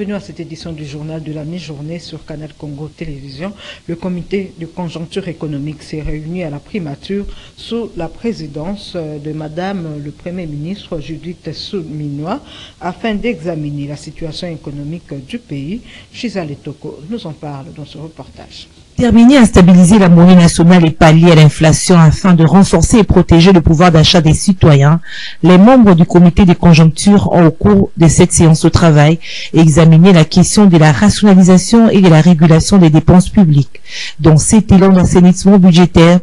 Bienvenue à cette édition du journal de la mi-journée sur Canal Congo Télévision. Le comité de conjoncture économique s'est réuni à la primature sous la présidence de Madame le Premier ministre Judith Souminois afin d'examiner la situation économique du pays. Chizal Toko nous en parle dans ce reportage. Terminer à stabiliser la monnaie nationale et pallier à l'inflation afin de renforcer et protéger le pouvoir d'achat des citoyens, les membres du comité des conjonctures ont au cours de cette séance de travail examiné la question de la rationalisation et de la régulation des dépenses publiques. Dans cet élan budgétaire,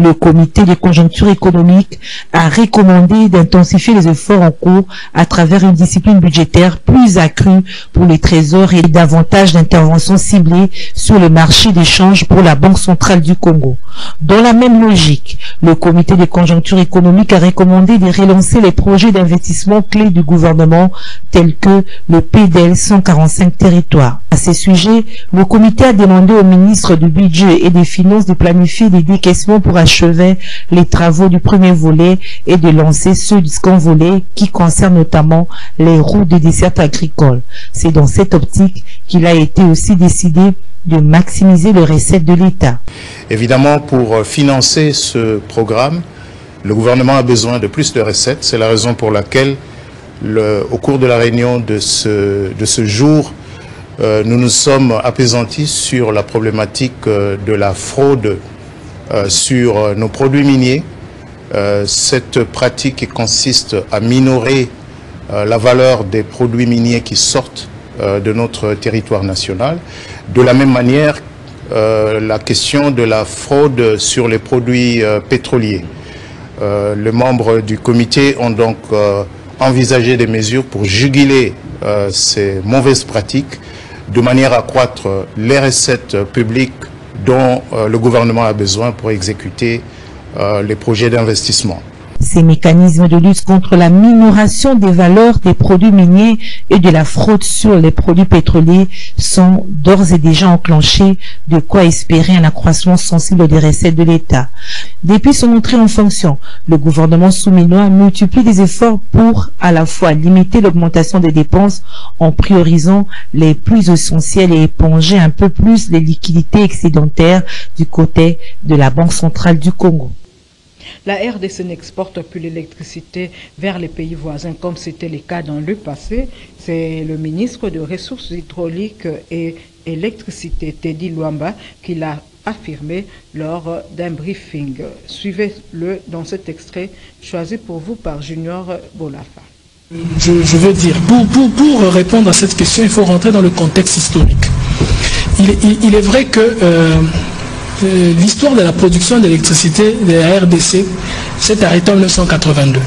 le comité des conjonctures économiques a recommandé d'intensifier les efforts en cours à travers une discipline budgétaire plus accrue pour les trésors et davantage d'interventions ciblées sur le marché d'échange pour la Banque centrale du Congo. Dans la même logique, le comité des conjonctures économiques a recommandé de relancer les projets d'investissement clés du gouvernement tels que le PDL 145 territoires. À ces sujets, le comité a demandé au ministre du Budget et des Finances de planifier des décaissements pour achever les travaux du premier volet et de lancer ceux du second volet qui concernent notamment les routes de dessert agricole. C'est dans cette optique qu'il a été aussi décidé de maximiser les recettes de l'État. Évidemment, pour financer ce programme, le gouvernement a besoin de plus de recettes. C'est la raison pour laquelle, le, au cours de la réunion de ce, jour, euh, nous nous sommes apaisantis sur la problématique euh, de la fraude euh, sur nos produits miniers. cette pratique consiste à minorer la valeur des produits miniers qui sortent de notre territoire national. De la même manière, la question de la fraude sur les produits pétroliers. les membres du comité ont donc envisagé des mesures pour juguler ces mauvaises pratiques de manière à accroître les recettes publiques dont euh, le gouvernement a besoin pour exécuter euh, les projets d'investissement. Ces mécanismes de lutte contre la minoration des valeurs des produits miniers et de la fraude sur les produits pétroliers sont d'ores et déjà enclenchés, de quoi espérer un accroissement sensible des recettes de l'État. Depuis son entrée en fonction, le gouvernement souminois multiplie des efforts pour à la fois limiter l'augmentation des dépenses en priorisant les plus essentiels et éponger un peu plus les liquidités excédentaires du côté de la Banque centrale du Congo. La RDC n'exporte plus l'électricité vers les pays voisins comme c'était le cas dans le passé. C'est le ministre de Ressources hydrauliques et électricité, Teddy Luamba, qui l'a affirmé lors d'un briefing. Suivez-le dans cet extrait choisi pour vous par Junior Bolafa. Je, veux dire, pour, répondre à cette question, il faut rentrer dans le contexte historique. Il, est vrai que euh, euh, l'histoire de la production d'électricité de la RDC s'est arrêtée en 1982.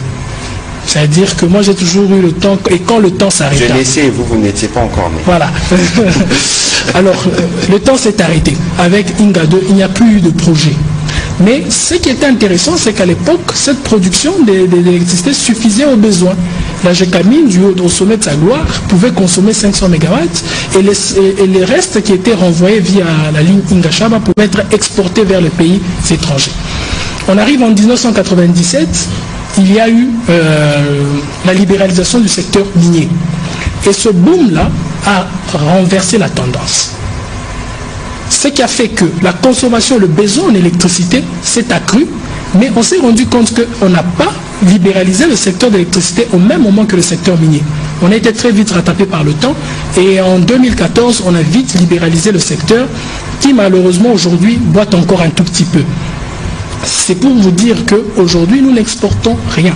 C'est-à-dire que moi j'ai toujours eu le temps, et quand le temps s'arrête. Je laissé, vous, vous n'étiez pas encore. Voilà. Alors, euh, le temps s'est arrêté. Avec Inga 2, il n'y a plus eu de projet. Mais ce qui était intéressant, c'est qu'à l'époque, cette production d'électricité suffisait aux besoins. La GECAMINE, du haut au sommet de sa gloire, pouvait consommer 500 MW et les, restes qui étaient renvoyés via la ligne Ingashaba pouvaient être exportés vers les pays étrangers. On arrive en 1997, il y a eu euh, la libéralisation du secteur minier. Et ce boom-là a renversé la tendance. Ce qui a fait que la consommation, le besoin en électricité s'est accru, mais on s'est rendu compte qu'on n'a pas libéralisé le secteur d'électricité au même moment que le secteur minier. On a été très vite rattrapé par le temps et en 2014, on a vite libéralisé le secteur qui malheureusement aujourd'hui boite encore un tout petit peu. C'est pour vous dire qu'aujourd'hui, nous n'exportons rien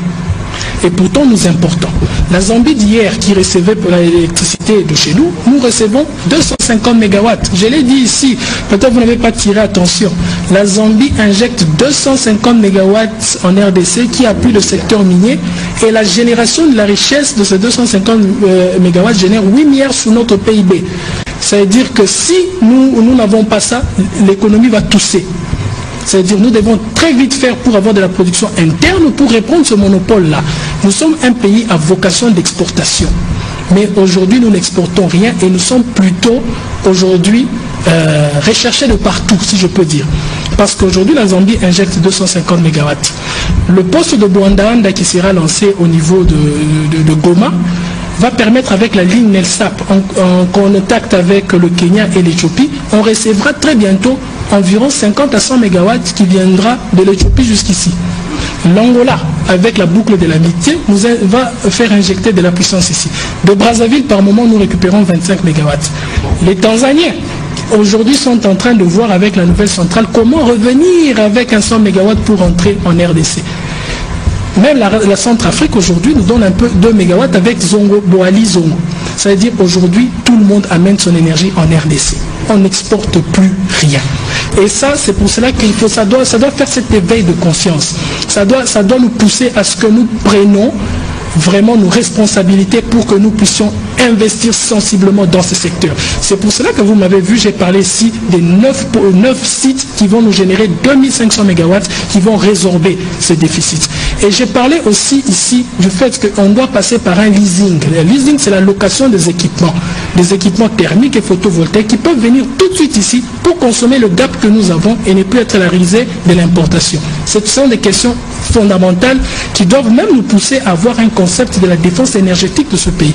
et pourtant nous importons. La Zambie d'hier qui recevait pour l'électricité de chez nous, nous recevons 250 MW. Je l'ai dit ici, peut-être vous n'avez pas tiré attention. La Zambie injecte 250 MW en RDC qui appuie le secteur minier et la génération de la richesse de ces 250 euh, MW génère 8 milliards sous notre PIB. Ça veut dire que si nous n'avons pas ça, l'économie va tousser. C'est-à-dire nous devons très vite faire pour avoir de la production interne pour répondre à ce monopole-là. Nous sommes un pays à vocation d'exportation. Mais aujourd'hui, nous n'exportons rien et nous sommes plutôt aujourd'hui euh, recherchés de partout, si je peux dire. Parce qu'aujourd'hui, la Zambie injecte 250 MW. Le poste de Bouandanda qui sera lancé au niveau de, Goma, va permettre avec la ligne NELSAP, en, en contact avec le Kenya et l'Éthiopie, on recevra très bientôt environ 50 à 100 MW qui viendra de l'Éthiopie jusqu'ici. L'Angola, avec la boucle de l'amitié, nous va faire injecter de la puissance ici. De Brazzaville, par moment, nous récupérons 25 MW. Les Tanzaniens, aujourd'hui, sont en train de voir avec la nouvelle centrale comment revenir avec un 100 MW pour entrer en RDC. Même la, Centrafrique aujourd'hui nous donne un peu 2 MW avec Zongo, Boali Zongo. Ça veut dire aujourd'hui, tout le monde amène son énergie en RDC. On n'exporte plus rien. Et ça, c'est pour cela qu'il faut, ça doit, faire cet éveil de conscience. Ça doit nous pousser à ce que nous prenions vraiment nos responsabilités pour que nous puissions investir sensiblement dans ce secteur. C'est pour cela que vous m'avez vu, j'ai parlé ici des 9, 9 sites qui vont nous générer 2500 MW qui vont résorber ce déficit. Et j'ai parlé aussi ici du fait qu'on doit passer par un leasing. Le leasing, c'est la location des équipements, des équipements thermiques et photovoltaïques qui peuvent venir tout de suite ici pour consommer le gap que nous avons et ne plus être la risée de l'importation. Ce sont des questions fondamentales qui doivent même nous pousser à avoir un concept de la défense énergétique de ce pays.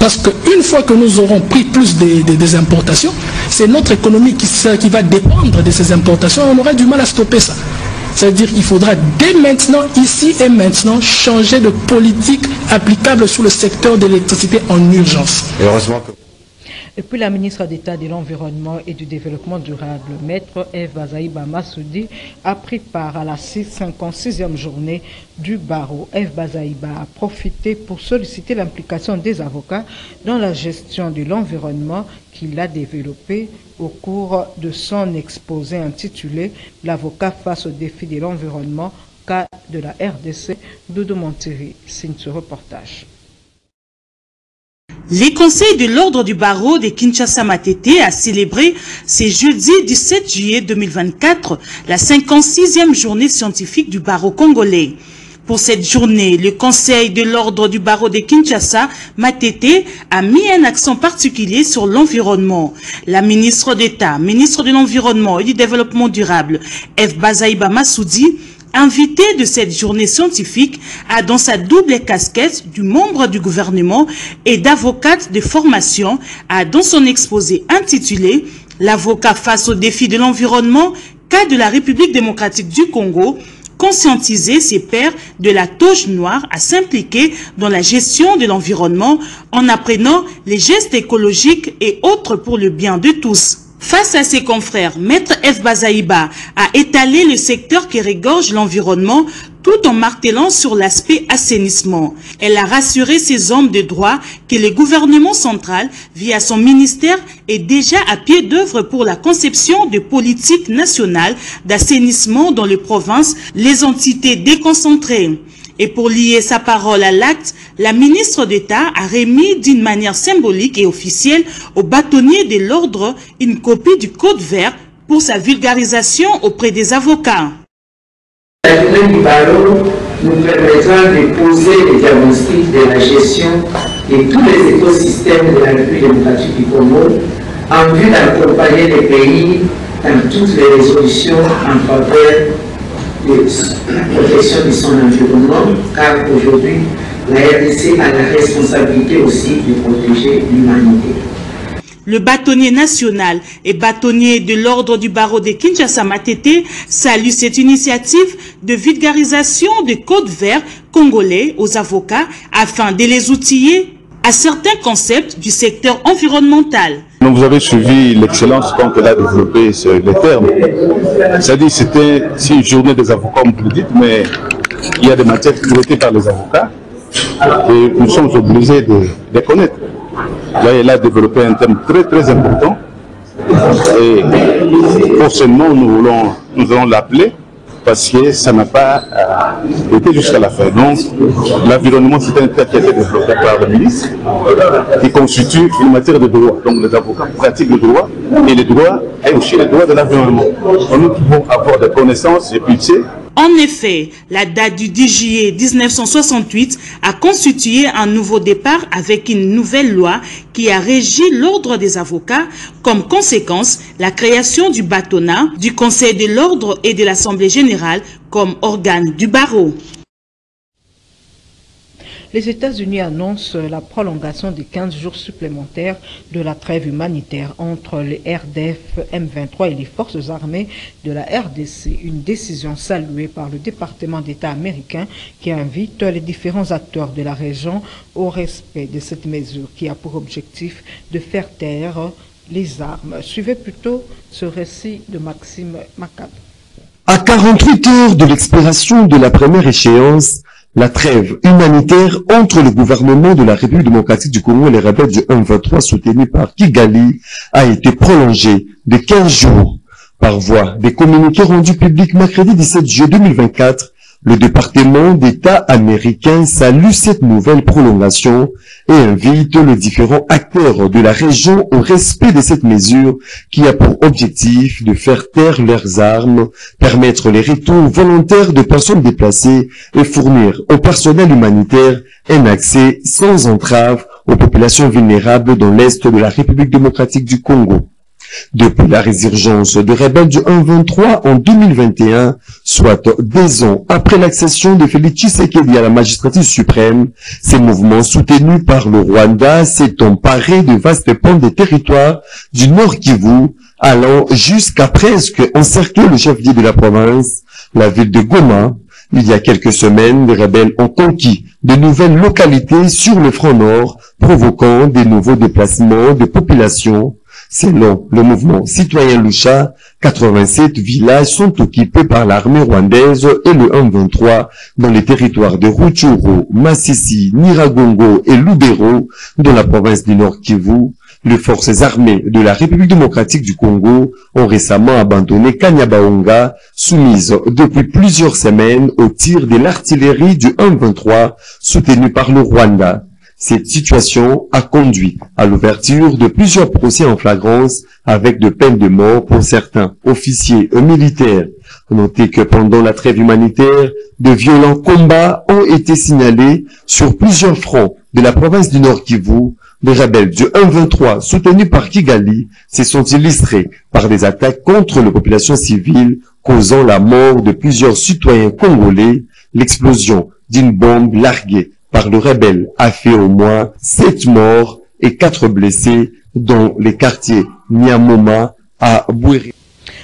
Parce qu'une fois que nous aurons pris plus des, importations, c'est notre économie qui, qui, va dépendre de ces importations. On aura du mal à stopper ça. C'est-à-dire qu'il faudra dès maintenant, ici et maintenant, changer de politique applicable sur le secteur de l'électricité en urgence. Et heureusement que... Et puis la ministre d'État de l'Environnement et du Développement durable, Maître Eve Bazaïba Massoudi, a pris part à la 56e journée du barreau. Eve Bazaïba a profité pour solliciter l'implication des avocats dans la gestion de l'environnement qu'il a développé au cours de son exposé intitulé L'avocat face au défi de l'environnement, cas de la RDC, Doudou Montéry signe ce reportage. Les conseils de l'ordre du barreau de Kinshasa Matete a célébré ce jeudi 17 juillet 2024 la 56e journée scientifique du barreau congolais. Pour cette journée, le Conseil de l'ordre du barreau de Kinshasa, Matete, a mis un accent particulier sur l'environnement. La ministre d'État, ministre de l'Environnement et du Développement durable, F. Bazaïba Massoudi, invité de cette journée scientifique, a dans sa double casquette du membre du gouvernement et d'avocate de formation, a dans son exposé intitulé L'avocat face au défi de l'environnement, cas de la République démocratique du Congo, conscientiser ses pairs de la toge noire à s'impliquer dans la gestion de l'environnement en apprenant les gestes écologiques et autres pour le bien de tous. Face à ses confrères, Maître F. Bazaïba a étalé le secteur qui régorge l'environnement tout en martelant sur l'aspect assainissement. Elle a rassuré ses hommes de droit que le gouvernement central, via son ministère, est déjà à pied d'œuvre pour la conception de politiques nationales d'assainissement dans les provinces, les entités déconcentrées. Et pour lier sa parole à l'acte, la ministre d'État a remis d'une manière symbolique et officielle au bâtonnier de l'ordre une copie du Code vert pour sa vulgarisation auprès des avocats. La du barreau nous permettra de poser les diagnostics de la gestion de tous les écosystèmes de la République démocratique du Congo en vue d'accompagner les pays dans toutes les résolutions en faveur de protection de son environnement, car aujourd'hui, la RDC a la responsabilité aussi de protéger l'humanité. Le bâtonnier national et bâtonnier de l'ordre du barreau de Kinshasa Matete salue cette initiative de vulgarisation du code vert congolais aux avocats afin de les outiller à certains concepts du secteur environnemental. Donc vous avez suivi l'excellence quand elle a développé ce, les termes. C'est-à-dire c'était c'est une journée des avocats, comme vous dites, mais il y a des matières traitées par les avocats et nous sommes obligés de les connaître. Là, elle a développé un thème très très important et forcément nous voulons nous allons l'appeler parce que ça n'a pas euh, été jusqu'à la fin. Donc, l'environnement, c'est un thème qui a été développé par le ministre, qui constitue une matière de droit. Donc, les avocats pratiquent le droit, et le droit est aussi le droit de l'environnement. Nous pouvons avoir des connaissances et puis, En effet, la date du 10 juillet 1968 a constitué un nouveau départ avec une nouvelle loi qui a régi l'ordre des avocats, comme conséquence la création du bâtonnat, du Conseil de l'ordre et de l'Assemblée générale comme organe du barreau. Les États-Unis annoncent la prolongation des 15 jours supplémentaires de la trêve humanitaire entre les RDF M23 et les forces armées de la RDC. Une décision saluée par le département d'État américain qui invite les différents acteurs de la région au respect de cette mesure qui a pour objectif de faire taire les armes. Suivez plutôt ce récit de Maxime Macabre. À 48 heures de l'expiration de la première échéance, la trêve humanitaire entre le gouvernement de la République démocratique du Congo et les rebelles du 1-23 soutenus par Kigali a été prolongée de 15 jours. Par voie des communiqués rendus publics mercredi 17 juillet 2024, le département d'État américain salue cette nouvelle prolongation et invite les différents acteurs de la région au respect de cette mesure qui a pour objectif de faire taire leurs armes, permettre les retours volontaires de personnes déplacées et fournir au personnel humanitaire un accès sans entrave aux populations vulnérables dans l'Est de la République démocratique du Congo. Depuis la résurgence de rebelles du 1-23 en 2021, soit deux ans après l'accession de Félix Tshisekedi à la magistrature suprême, ces mouvements soutenus par le Rwanda s'est emparé de vastes pans des territoires du Nord Kivu, allant jusqu'à presque encercler le chef-lieu de la province, la ville de Goma. Il y a quelques semaines, les rebelles ont conquis de nouvelles localités sur le front nord, provoquant des nouveaux déplacements de populations Selon le mouvement citoyen Lucha, 87 villages sont occupés par l'armée rwandaise et le 123 dans les territoires de Rutshuru, Massissi, Niragongo et Lubero dans la province du Nord Kivu. Les forces armées de la République démocratique du Congo ont récemment abandonné Kanyabaonga, soumise depuis plusieurs semaines au tir de l'artillerie du 123 soutenu par le Rwanda. Cette situation a conduit à l'ouverture de plusieurs procès en flagrance avec de peines de mort pour certains officiers et militaires. Notez que pendant la trêve humanitaire, de violents combats ont été signalés sur plusieurs fronts de la province du Nord Kivu. Les rebelles du 1-23 soutenus par Kigali se sont illustrés par des attaques contre les populations civiles causant la mort de plusieurs citoyens congolais, l'explosion d'une bombe larguée par le rebelle a fait au moins sept morts et quatre blessés dans les quartiers Niamoma à Bouiri.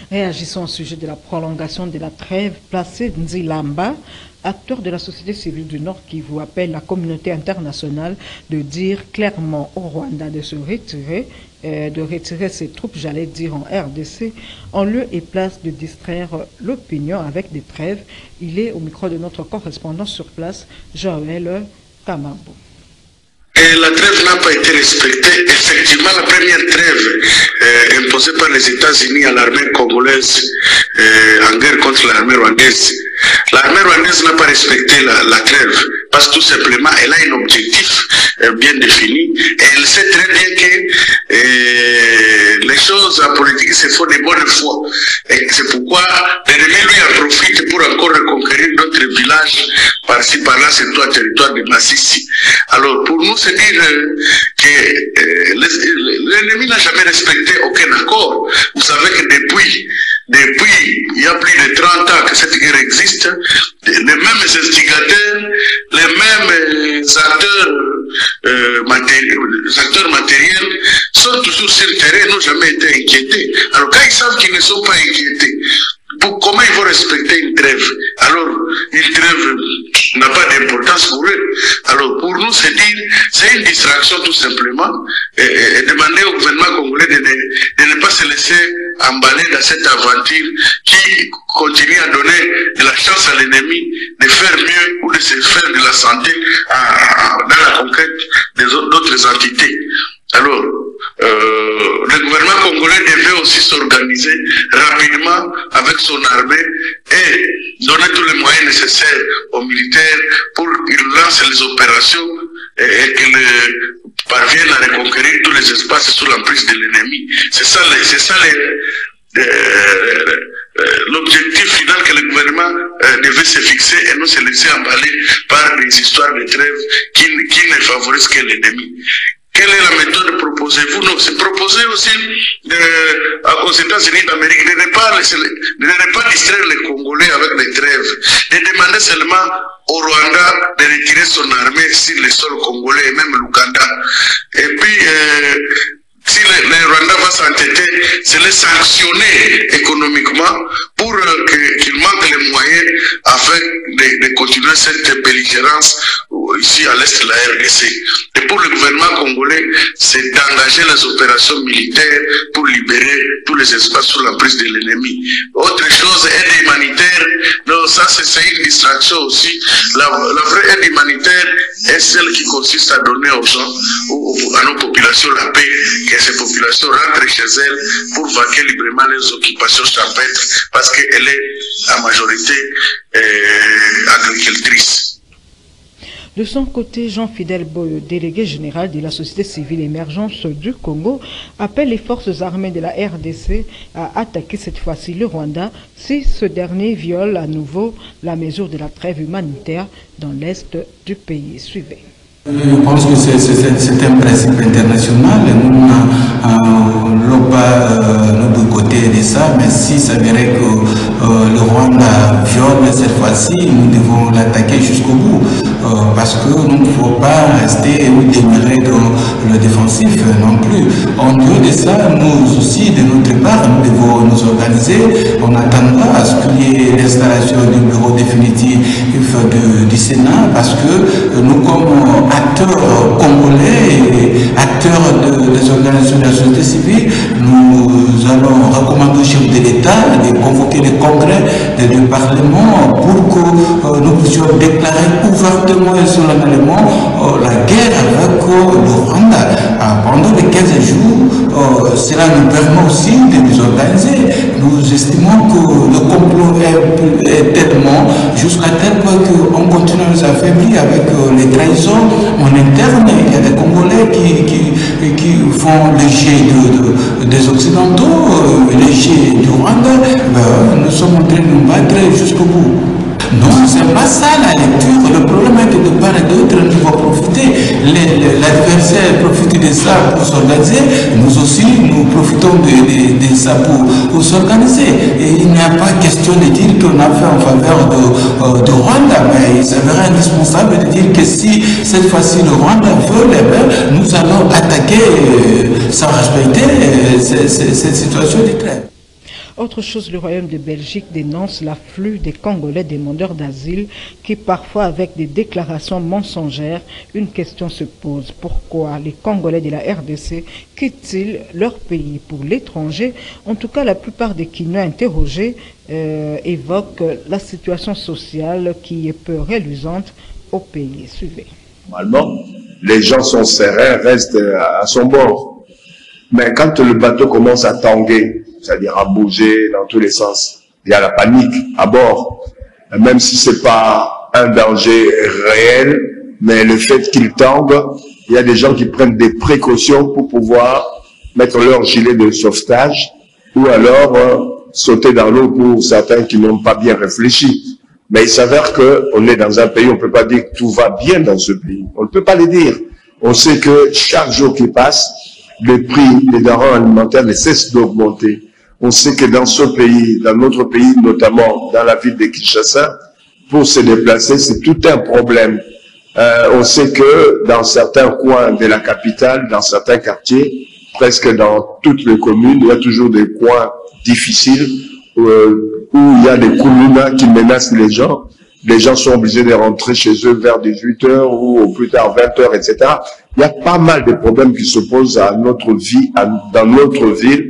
Réagissons au sujet de la prolongation de la trêve placée Nzilamba. Acteur de la société civile du Nord qui vous appelle la communauté internationale de dire clairement au Rwanda de se retirer, euh, de retirer ses troupes, j'allais dire en RDC, en lieu et place de distraire l'opinion avec des trêves. Il est au micro de notre correspondant sur place, Joël La trêve n'a pas été respectée. Effectivement, la première trêve euh, imposée par les États-Unis à l'armée congolaise euh, en guerre contre l'armée rwandaise, l'armée rwandaise n'a pas respecté la, la, trêve parce que tout simplement, elle a un objectif euh, bien défini et elle sait très bien que les choses en politique se font de bonne foi. Et c'est pourquoi l'ennemi, lui, en profite pour encore reconquérir d'autres villages par-ci, par-là, tout le territoire de Massissi. Alors, pour nous, c'est dire que l'ennemi n'a jamais respecté aucun accord. Vous savez que depuis, depuis il y a plus de 30 ans que cette guerre existe, les mêmes instigateurs, les mêmes acteurs, euh, les acteurs matériels sont toujours sur le terrain n'ont jamais été inquiétés. Alors, quand ils savent qu'ils ne sont pas inquiétés, pour, comment ils vont respecter une trêve Alors, une trêve n'a pas d'importance pour eux. Alors, pour nous, c'est dire, c'est une distraction tout simplement, et, demander au gouvernement congolais de, ne pas se laisser emballer dans cette aventure qui continue à donner de la chance à l'ennemi de faire mieux ou de se faire de la santé dans la conquête d'autres entités. Alors, euh, le gouvernement congolais aussi s'organiser rapidement avec son armée et donner tous les moyens nécessaires aux militaires pour qu'ils lancent les opérations et, qu'ils parviennent à reconquérir tous les espaces sous l'emprise de l'ennemi. C'est ça, ça les, l'objectif final que le gouvernement euh, devait se fixer et non se laisser emballer par des histoires de trêve qui, qui ne favorisent que l'ennemi. Quelle est la méthode proposée? Reposez-vous. Non, c'est proposer aussi euh, aux États-Unis d'Amérique de ne pas, de ne pas distraire les Congolais avec les trêves, de demander seulement au Rwanda de retirer son armée sur le sol congolais et même l'Ouganda. Et puis, euh, si le, le Rwanda va s'entêter, c'est les sanctionner économiquement pour euh, qu'il manque les moyens afin de, de continuer cette belligérance ici à l'est de la RDC. Pour le gouvernement congolais, c'est d'engager les opérations militaires pour libérer tous les espaces sous l'emprise de l'ennemi. Autre chose, aide humanitaire, non, ça c'est une distraction aussi. La, la, vraie aide humanitaire est celle qui consiste à donner aux gens, à nos populations la paix, que ces populations rentrent chez elles pour vaquer librement les occupations champêtres, parce qu'elle est en majorité euh, agricultrice. De son côté, Jean-Fidèle Boyo, délégué général de la société civile émergence du Congo, appelle les forces armées de la RDC à attaquer cette fois-ci le Rwanda si ce dernier viole à nouveau la mesure de la trêve humanitaire dans l'est du pays. Suivez. Je pense que c'est un principe international. Nous n'allons pas euh, nous boycotter de ça, mais si ça s'avérait que euh, nous devons l'attaquer jusqu'au bout. Euh, parce que nous ne faut pas rester ou demeurer dans le défensif non plus. En dehors de ça, nous aussi, de notre part, nous devons nous organiser en attendant à ce qu'il y ait l'installation du bureau définitif du Sénat, parce que nous, comme acteurs congolais et acteurs de, des organisations de la société civile, nous allons recommander au chef de l'État de convoquer les congrès du Parlement pour que euh, nous puissions déclarer ouvertement et solennellement euh, la guerre avec euh, le Rwanda. pendant les 15 jours, cela nous permet aussi de nous organiser. Nous estimons que le complot est, tellement jusqu'à tel point qu'on continue à nous affaiblir avec les trahisons en interne, il y a des Congolais qui, font le jet de, de, des Occidentaux, euh, le jet du Rwanda. Ben, nous sommes en train de nous battre jusqu'au bout. Non, c'est pas ça la lecture. Le problème est que de part et d'autre, nous va profiter. L'adversaire profite de ça pour s'organiser. Nous aussi, nous profitons de, ça pour, s'organiser. Et il n'y a pas question de dire qu'on a fait en faveur de, euh, Rwanda, mais il s'avérait indispensable de dire que si cette fois-ci le Rwanda veut, bien, nous allons attaquer euh, sans respecter euh, cette situation de. Autre chose, le Royaume de Belgique dénonce l'afflux des Congolais demandeurs d'asile qui parfois avec des déclarations mensongères, une question se pose. Pourquoi les Congolais de la RDC quittent-ils leur pays pour l'étranger? En tout cas, la plupart des Kinois interrogés euh, évoquent la situation sociale qui est peu reluisante au pays. Suivez. Normalement, les gens sont sereins, restent à son bord. Mais quand le bateau commence à tanguer, c'est-à-dire à bouger dans tous les sens. Il y a la panique à bord, même si c'est pas un danger réel, mais le fait qu'il tangue, il y a des gens qui prennent des précautions pour pouvoir mettre leur gilet de sauvetage ou alors euh, sauter dans l'eau pour certains qui n'ont pas bien réfléchi. Mais il s'avère que on est dans un pays, on peut pas dire que tout va bien dans ce pays. On ne peut pas le dire. On sait que chaque jour qui passe, les prix des denrées alimentaires ne cessent d'augmenter. On sait que dans ce pays, dans notre pays, notamment dans la ville de Kinshasa, pour se déplacer, c'est tout un problème. Euh, on sait que dans certains coins de la capitale, dans certains quartiers, presque dans toutes les communes, il y a toujours des coins difficiles euh, où il y a des communes qui menacent les gens. Les gens sont obligés de rentrer chez eux vers 18 heures ou au plus tard 20 heures, etc. Il y a pas mal de problèmes qui se posent à notre vie, dans notre ville,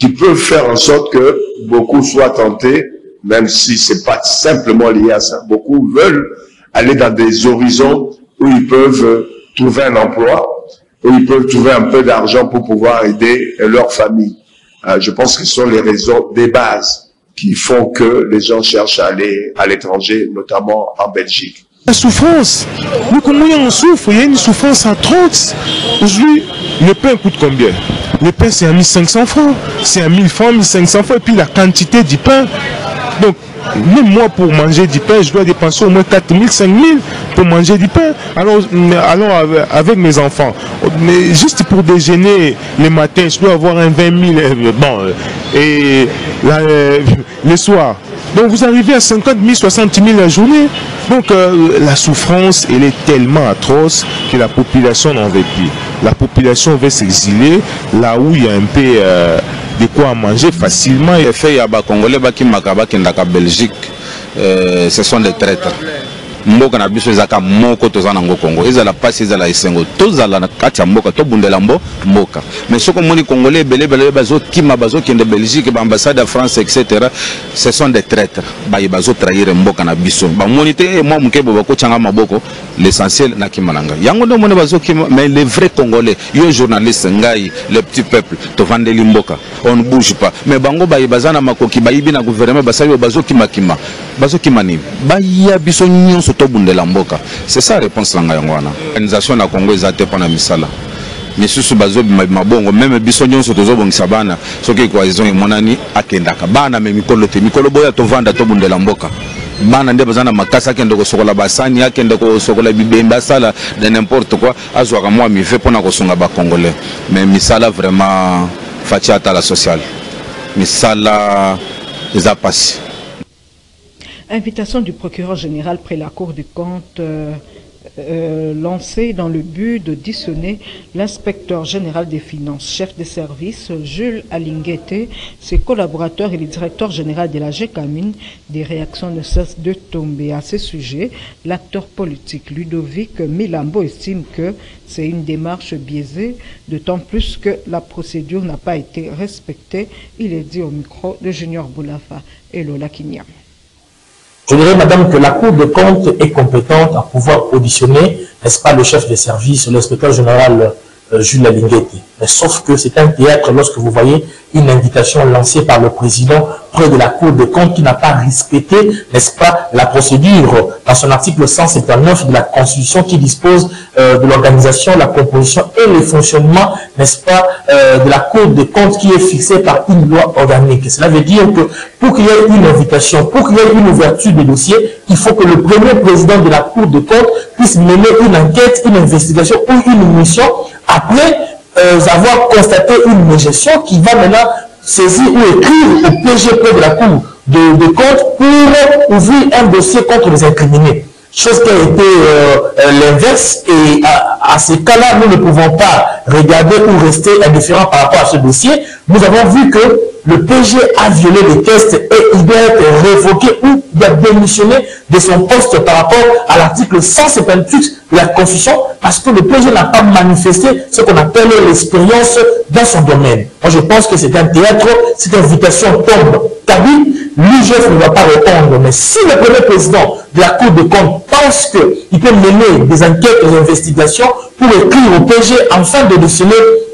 qui peuvent faire en sorte que beaucoup soient tentés, même si c'est pas simplement lié à ça. Beaucoup veulent aller dans des horizons où ils peuvent trouver un emploi, où ils peuvent trouver un peu d'argent pour pouvoir aider leur famille. Euh, je pense que ce sont les raisons des bases qui font que les gens cherchent à aller à l'étranger, notamment en Belgique. La souffrance, nous Congolais on souffre, il y a une souffrance atroce. Aujourd'hui, le pain coûte combien? Le pain c'est à 1500 francs, c'est à 1000 francs, 1500 francs, et puis la quantité du pain. Donc, même moi pour manger du pain, je dois dépenser au moins 4000, 5000 peut manger du pain. Alors, allons avec mes enfants. Mais juste pour déjeuner le matin, je dois avoir un 20 000. Bon, et le soir. Donc vous arrivez à 50 000, 60 000 la journée. Donc euh, la souffrance, elle est tellement atroce que la population n'en veut plus. La population veut s'exiler là où il y a un peu euh, de quoi manger facilement. Les faits, il y a des Congolais qui sont en Belgique. Euh, ce sont des traîtres. Mboka na biso ezalaka moko toza nango kongo ezala mpasi ezala esengo. Tozala na kati ya mboka tobundela mbo mboka. Mais soki omoni congolais ebele ebele bazokima bazokende belgique baambassade ya france etc ce sont des traîtres. Baye bazotrahire mboka na biso. Bamoni te mwa moke bo bakotyanga maboko l'essentiel nakima na ngai. Yango nde omoni bazokima mais les vrais congolais yo journaliste ngai le petit peuple tovandeli mboka. On ne bouge pas. Mais bango baye baza na makoki bayibi na gouvernement basali oyo bazokimakima. Bazokima nini? Baya biso nyonso tobundela mboka. C'est ça réponse na ngai yango wana organisation na congo eza te mpona misala. Misusu bazobima mabongo meme biso nyonso tozobongisa bana. Soki coalition emonani akendaka. Bana me mikolo te. Mikolo boya tovanda tobundela mboka. Bana nde baza na makasi akende kosokola basani akende kosokola bibembe asala de n'importe quoi. Azwaka mwa mive mpona kosunga bacongolais mais misala vraiment faci atala sociale misala eza pasi Invitation du procureur général près la Cour des comptes euh, euh, lancée dans le but de dissonner l'inspecteur général des finances, chef de service Jules Alinguete, ses collaborateurs et le directeur général de la GECAMINE. Des réactions ne cessent de tomber à ce sujet. L'acteur politique Ludovic Milambo estime que c'est une démarche biaisée, d'autant plus que la procédure n'a pas été respectée. Il est dit au micro de Junior Boulafa et Lola Kinyam. Je dirais, madame, que la Cour des comptes est compétente à pouvoir auditionner, n'est-ce pas, le chef de service, l'inspecteur général euh, Jules Alinguetti. Mais sauf que c'est un théâtre lorsque vous voyez une invitation lancée par le président près de la Cour des comptes qui n'a pas respecté, n'est-ce pas, la procédure dans son article 179 de la Constitution qui dispose euh, de l'organisation, la composition et le fonctionnement, n'est-ce pas, euh, de la Cour des comptes qui est fixée par une loi organique. Cela veut dire que pour qu'il y ait une invitation, pour qu'il y ait une ouverture de dossier, il faut que le premier président de la Cour des comptes puisse mener une enquête, une investigation ou une mission après euh, avoir constaté une gestion qui va maintenant saisir ou écrire au PGP de la Cour de, de compte pour ouvrir un dossier contre les incriminés. Chose qui a été euh, euh, l'inverse et à, à ces cas-là, nous ne pouvons pas regarder ou rester indifférents par rapport à ce dossier. Nous avons vu que le PG a violé les tests et il doit être révoqué ou il doit démissionner de son poste par rapport à l'article 178 de la Constitution parce que le PG n'a pas manifesté ce qu'on appelle l'expérience dans son domaine. Moi, je pense que c'est un théâtre, cette invitation tombe tabi, l'UGF ne va pas répondre. Mais si le premier président de la Cour des comptes pense qu'il peut mener des enquêtes et des investigations pour écrire au PG afin de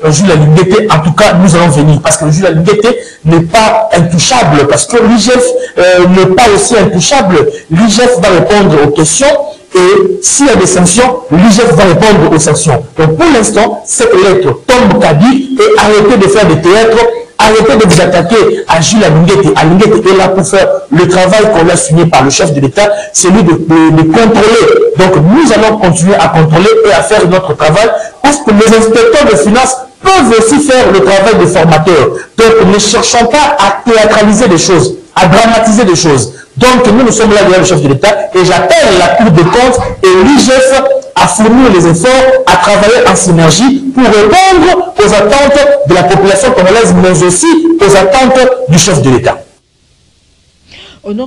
déceler Jules Alingueté, en tout cas, nous allons venir. Parce que Jules Alingueté n'est pas intouchable, parce que l'IGF euh, n'est pas aussi intouchable. L'IGF va répondre aux questions et s'il y a des sanctions, l'IGF va répondre aux sanctions. Donc pour l'instant, cette lettre tombe caduque et arrêtez de faire des théâtres Arrêtez de vous attaquer à Jules Alingete. Alingete est là pour faire le travail qu'on a signé par le chef de l'État, celui de, de, de, contrôler. Donc nous allons continuer à contrôler et à faire notre travail parce que les inspecteurs de finances peuvent aussi faire le travail de formateur. Donc ne cherchons pas à théâtraliser des choses, à dramatiser des choses. Donc nous, nous sommes là derrière le chef de l'État et j'appelle la Cour des comptes et l'IGF à fournir les efforts, à travailler en synergie pour répondre aux attentes de la population congolaise, mais aussi aux attentes du chef de l'État.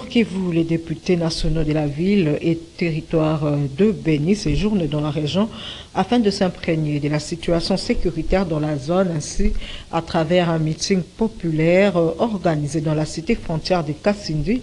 Kivu, les députés nationaux de la ville et territoire de Béni séjournent dans la région afin de s'imprégner de la situation sécuritaire dans la zone, ainsi à travers un meeting populaire organisé dans la cité frontière de Kassindi.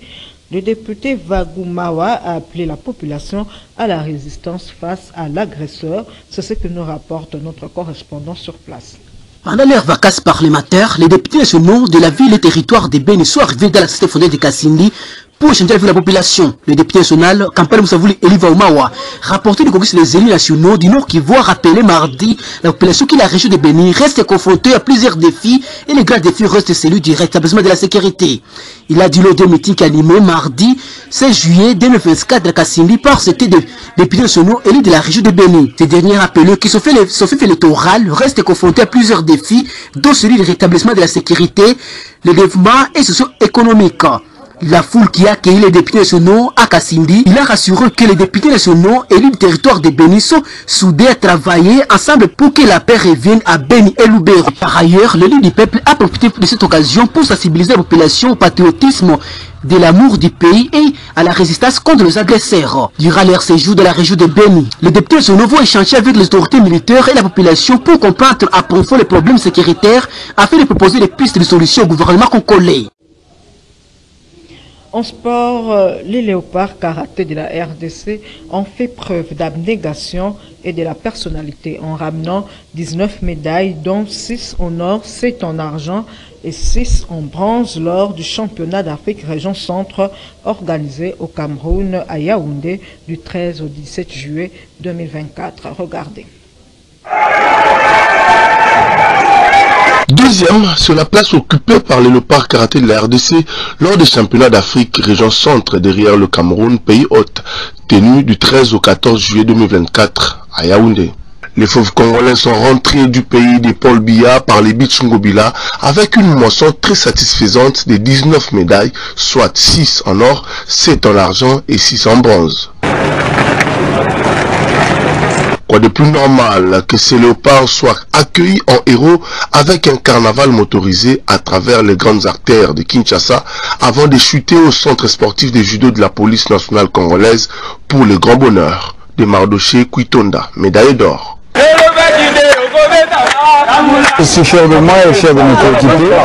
Le député Vagumawa a appelé la population à la résistance face à l'agresseur. C'est ce que nous rapporte notre correspondant sur place. Pendant leurs vacances parlementaires, les députés nationaux de la ville et territoire de Béni sont arrivés dans la cité fondée de Kassindi pour échanger avec la population. Le député national, Kampala Moussavouli Eliva Oumawa, rapporté du Congrès des élus nationaux du Nord qui voit rappeler mardi la population qui la région de Bénin reste confrontée à plusieurs défis et le grand défi reste celui du rétablissement de la sécurité. Il a dit lors d'un meeting animé mardi 16 juillet 2024 à Kassindi par c'était des députés nationaux élus de la région de Bénin. Ces derniers rappelé que ce fait électoral reste confronté à plusieurs défis, dont celui du rétablissement de la sécurité, le développement et socio-économique. La foule qui a accueilli les députés nationaux à Kassindi, il a rassuré que les députés nationaux élus du territoire de Béni sont soudés à travailler ensemble pour que la paix revienne à Béni et Loubert. Par ailleurs, l'élu du peuple a profité de cette occasion pour sensibiliser la population au patriotisme de l'amour du pays et à la résistance contre les agresseurs. Durant leur séjour de la région de Béni, les députés nationaux vont échanger avec les autorités militaires et la population pour comprendre à profond les problèmes sécuritaires afin de proposer des pistes de solutions au gouvernement congolais. En sport, euh, les léopards karaté de la RDC ont fait preuve d'abnégation et de la personnalité en ramenant 19 médailles, dont 6 en or, 7 en argent et 6 en bronze lors du championnat d'Afrique région centre organisé au Cameroun à Yaoundé du 13 au 17 juillet 2024. Regardez. Deuxième, sur la place occupée par les léopards karaté de la RDC lors des championnats d'Afrique région centre derrière le Cameroun, pays hôte, tenu du 13 au 14 juillet 2024 à Yaoundé. Les fauves congolais sont rentrés du pays des Paul Biya par les Bichungobila avec une moisson très satisfaisante des 19 médailles, soit 6 en or, 7 en argent et 6 en bronze. Quoi de plus normal que ces léopards soient accueillis en héros avec un carnaval motorisé à travers les grandes artères de Kinshasa avant de chuter au centre sportif de judo de la police nationale congolaise pour le grand bonheur de Mardoché Kwitonda, médaille d'or. Je suis fier de moi et fier de mes coéquipiers.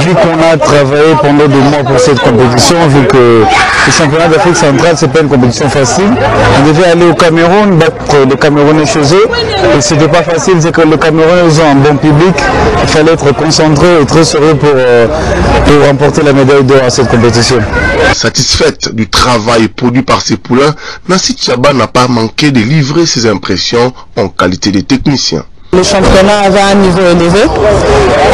Vu qu'on a travaillé pendant deux mois pour cette compétition, vu que le championnat d'Afrique centrale, c'est pas une compétition facile. On devait aller au Cameroun, battre le Camerounais chez eux. Et c'était pas facile, c'est que le Cameroun, ils ont un bon public. Il fallait être concentré et très sérieux pour, euh, pour remporter la médaille d'or à cette compétition. Satisfaite du travail produit par ces poulains, Nassi Chaba n'a pas manqué de livrer ses impressions en qualité de technicien. Le championnat avait un niveau élevé.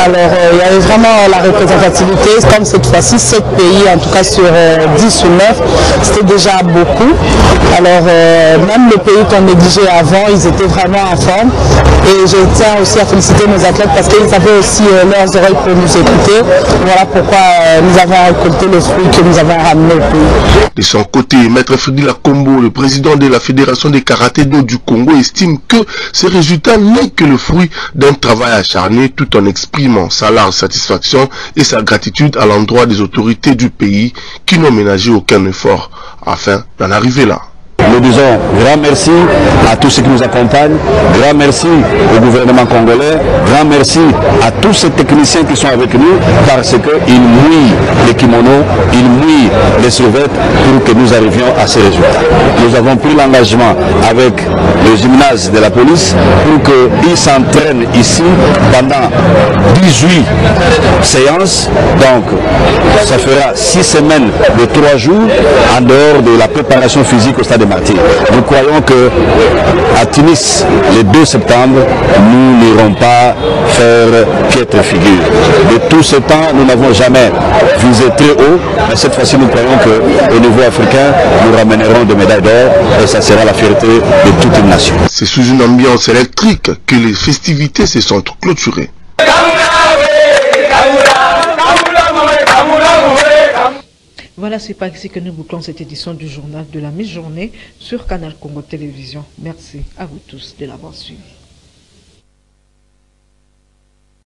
Alors euh, il y avait vraiment la représentativité. Comme cette fois-ci, 7 pays, en tout cas sur euh, 10 ou 9, c'était déjà beaucoup. Alors euh, même les pays qu'on négligeait avant, ils étaient vraiment en forme. Et je tiens aussi à féliciter nos athlètes parce qu'ils avaient aussi euh, leurs oreilles pour nous écouter. Voilà pourquoi nous avons récolté les fruits que nous avons ramenés au pays. De son côté, Maître Frédéric Combo, le président de la Fédération des karaté do du Congo, estime que ces résultats n'est que le fruit d'un travail acharné tout en exprimant sa large satisfaction et sa gratitude à l'endroit des autorités du pays qui n'ont ménagé aucun effort afin d'en arriver là. Nous disons grand merci à tous ceux qui nous accompagnent, grand merci au gouvernement congolais, grand merci à tous ces techniciens qui sont avec nous parce qu'ils mouillent les kimonos, ils mouillent les survêtements pour que nous arrivions à ces résultats. Nous avons pris l'engagement avec le gymnase de la police pour qu'ils s'entraînent ici pendant 18 séances. Donc ça fera 6 semaines de 3 jours en dehors de la préparation physique au stade de Nous croyons que à Tunis, le 2 septembre, nous n'irons pas faire piètre figure. De tout ce temps, nous n'avons jamais visé très haut, mais cette fois-ci, nous croyons qu'au niveau africain, nous ramènerons des médailles d'or et ça sera la fierté de toute une nation. C'est sous une ambiance électrique que les festivités se sont clôturées. Voilà, c'est par ici que nous bouclons cette édition du journal de la mi-journée sur Canal Congo Télévision. Merci à vous tous de l'avoir suivi.